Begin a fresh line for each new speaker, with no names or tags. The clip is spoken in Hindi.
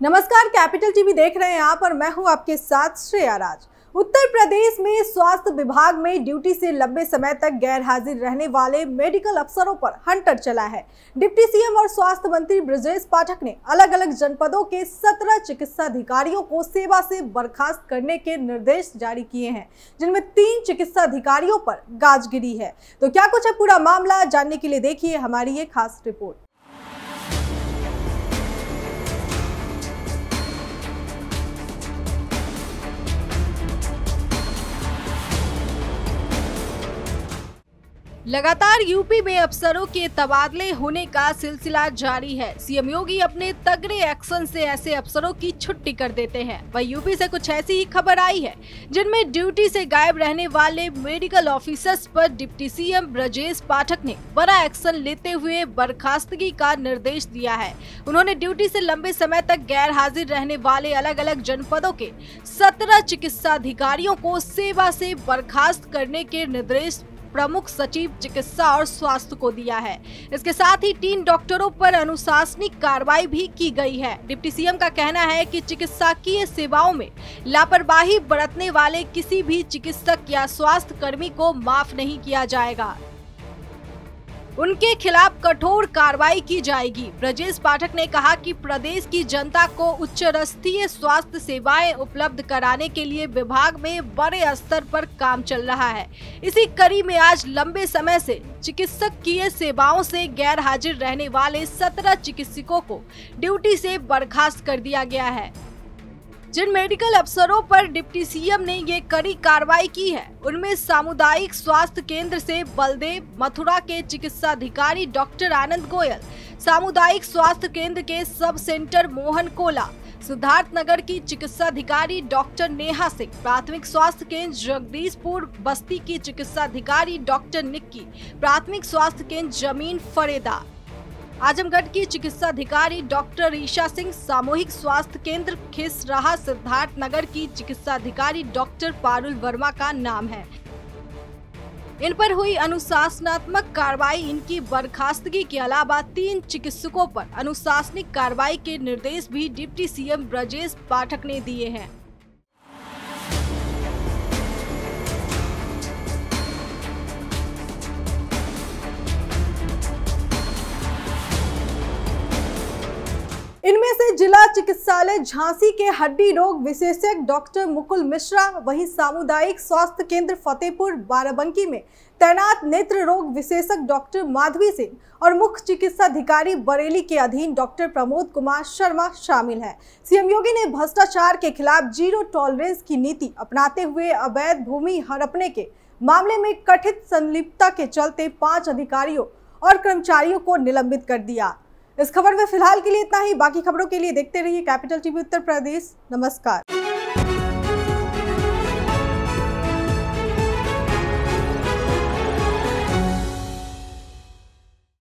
नमस्कार, कैपिटल टीवी देख रहे हैं आप और मैं हूँ आपके साथ श्रेया राज। उत्तर प्रदेश में स्वास्थ्य विभाग में ड्यूटी से लंबे समय तक गैर हाजिर रहने वाले मेडिकल अफसरों पर हंटर चला है। डिप्टी सीएम और स्वास्थ्य मंत्री ब्रजेश पाठक ने अलग अलग जनपदों के 17 चिकित्सा अधिकारियों को सेवा से बर्खास्त करने के निर्देश जारी किए हैं, जिनमें तीन चिकित्सा अधिकारियों पर गाज गिरी है। तो क्या कुछ है पूरा मामला, जानने के लिए देखिए हमारी ये खास रिपोर्ट। लगातार यूपी में अफसरों के तबादले होने का सिलसिला जारी है। सीएम योगी अपने तगड़े एक्शन से ऐसे अफसरों की छुट्टी कर देते हैं। वही यूपी से कुछ ऐसी ही खबर आई है, जिनमें ड्यूटी से गायब रहने वाले मेडिकल ऑफिसर्स पर डिप्टी सीएम ब्रजेश पाठक ने बड़ा एक्शन लेते हुए बर्खास्तगी का निर्देश दिया है। उन्होंने ड्यूटी से लंबे समय तक गैर हाजिर रहने वाले अलग अलग जनपदों के सत्रह चिकित्सा अधिकारियों को सेवा से बर्खास्त करने के निर्देश प्रमुख सचिव चिकित्सा और स्वास्थ्य को दिया है। इसके साथ ही तीन डॉक्टरों पर अनुशासनिक कार्रवाई भी की गई है। डिप्टी सीएम का कहना है कि चिकित्सकीय सेवाओं में लापरवाही बरतने वाले किसी भी चिकित्सक या स्वास्थ्य कर्मी को माफ़ नहीं किया जाएगा। उनके खिलाफ कठोर कार्रवाई की जाएगी। ब्रजेश पाठक ने कहा कि प्रदेश की जनता को उच्च स्तरीय स्वास्थ्य सेवाएँ उपलब्ध कराने के लिए विभाग में बड़े स्तर पर काम चल रहा है। इसी कड़ी में आज लंबे समय से चिकित्सकीय सेवाओं से गैर हाजिर रहने वाले सत्रह चिकित्सकों को ड्यूटी से बर्खास्त कर दिया गया है। जिन मेडिकल अफसरों पर डिप्टी सीएम ने ये कड़ी कार्रवाई की है, उनमें सामुदायिक स्वास्थ्य केंद्र से बलदेव मथुरा के चिकित्सा अधिकारी डॉक्टर आनंद गोयल, सामुदायिक स्वास्थ्य केंद्र के सब सेंटर मोहन कोला सिद्धार्थ नगर की चिकित्सा अधिकारी डॉक्टर नेहा सिंह, प्राथमिक स्वास्थ्य केंद्र जगदीशपुर बस्ती की चिकित्सा अधिकारी डॉक्टर निक्की, प्राथमिक स्वास्थ्य केंद्र ज़मीन फरेदा। आजमगढ़ की चिकित्सा अधिकारी डॉक्टर ईशा सिंह, सामूहिक स्वास्थ्य केंद्र खिस रहा सिद्धार्थ नगर की चिकित्सा अधिकारी डॉक्टर पारुल वर्मा का नाम है। इन पर हुई अनुशासनात्मक कार्रवाई, इनकी बर्खास्तगी के अलावा तीन चिकित्सकों पर अनुशासनिक कार्रवाई के निर्देश भी डिप्टी सीएम ब्रजेश पाठक ने दिए हैं। से जिला चिकित्सालय झांसी के हड्डी रोग विशेषज्ञ डॉक्टर मुकुल मिश्रा, वहीं सामुदायिक स्वास्थ्य केंद्र फतेहपुर, बाराबंकी में तैनात नेत्र रोग विशेषज्ञ डॉक्टर माधवी सिंह और मुख्य चिकित्सा अधिकारी बरेली के अधीन डॉक्टर प्रमोद कुमार शर्मा शामिल हैं। सीएम योगी ने भ्रष्टाचार के खिलाफ ज़ीरो टॉलरेंस की नीति अपनाते हुए अवैध भूमि हड़पने के मामले में कथित संलिप्तता के चलते पाँच अधिकारियों और कर्मचारियों को निलंबित कर दिया इस खबर में फ़िलहाल के लिए इतना ही। बाकी खबरों के लिए देखते रहिए कैपिटल टीवी उत्तर प्रदेश। नमस्कार।